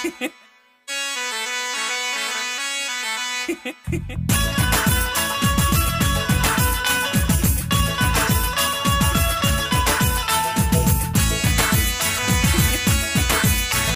Ha ha ha!